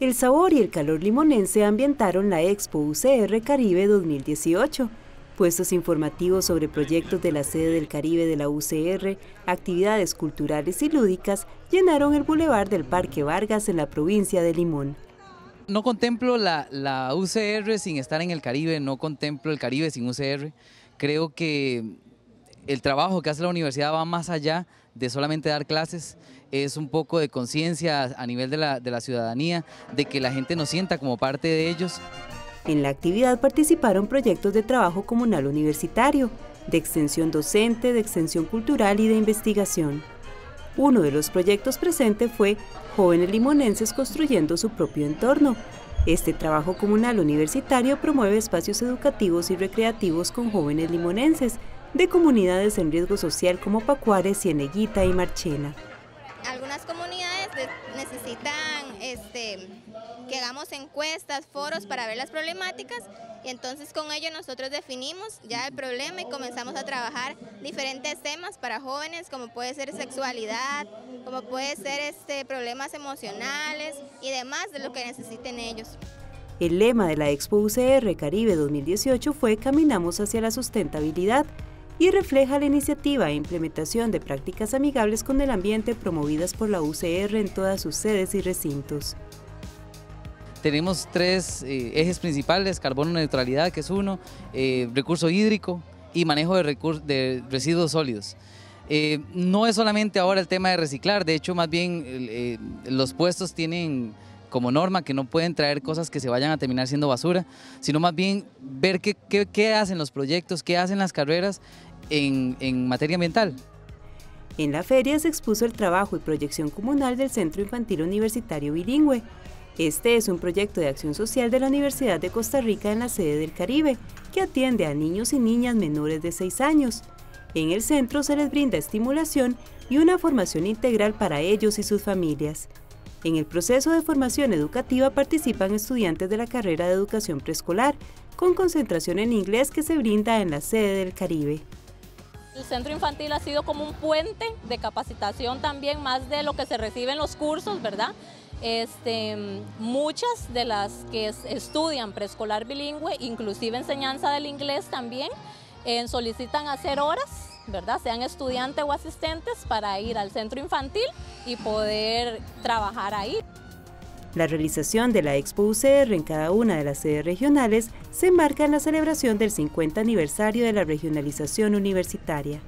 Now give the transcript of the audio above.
El sabor y el calor limonense ambientaron la Expo UCR Caribe 2018. Puestos informativos sobre proyectos de la sede del Caribe de la UCR, actividades culturales y lúdicas llenaron el bulevar del Parque Vargas en la provincia de Limón. No contemplo la, la UCR sin estar en el Caribe, no contemplo el Caribe sin UCR. Creo que el trabajo que hace la universidad va más allá de solamente dar clases, es un poco de conciencia a nivel de la, ciudadanía, de que la gente nos sienta como parte de ellos. En la actividad participaron proyectos de trabajo comunal universitario, de extensión docente, de extensión cultural y de investigación. Uno de los proyectos presentes fue Jóvenes Limonenses Construyendo su propio entorno. Este trabajo comunal universitario promueve espacios educativos y recreativos con jóvenes limonenses de comunidades en riesgo social como Pacuares, Cieneguita y Marchena. Algunas comunidades necesitan este, que hagamos encuestas, foros para ver las problemáticas y entonces con ello nosotros definimos ya el problema y comenzamos a trabajar diferentes temas para jóvenes como puede ser sexualidad, como puede ser este, problemas emocionales y demás de lo que necesiten ellos. El lema de la Expo UCR Caribe 2018 fue Caminamos hacia la sustentabilidad y refleja la iniciativa e implementación de prácticas amigables con el ambiente promovidas por la UCR en todas sus sedes y recintos. Tenemos tres eh, ejes principales, carbono neutralidad, que es uno, eh, recurso hídrico y manejo de, residuos sólidos. Eh, no es solamente ahora el tema de reciclar, de hecho más bien los puestos tienen como norma que no pueden traer cosas que se vayan a terminar siendo basura, sino más bien ver qué, qué, hacen los proyectos, qué hacen las carreras en, en materia ambiental. En la feria se expuso el trabajo y proyección comunal del Centro Infantil Universitario Bilingüe. Este es un proyecto de acción social de la Universidad de Costa Rica en la sede del Caribe, que atiende a niños y niñas menores de 6 años. En el centro se les brinda estimulación y una formación integral para ellos y sus familias. En el proceso de formación educativa participan estudiantes de la carrera de educación preescolar, con concentración en inglés que se brinda en la sede del Caribe. El centro infantil ha sido como un puente de capacitación también, más de lo que se recibe en los cursos, ¿verdad? Este, muchas de las que estudian preescolar bilingüe, inclusive enseñanza del inglés también, eh, solicitan hacer horas ¿verdad? Sean estudiantes o asistentes para ir al centro infantil y poder trabajar ahí. La realización de la Expo UCR en cada una de las sedes regionales se enmarca en la celebración del 50 aniversario de la regionalización universitaria.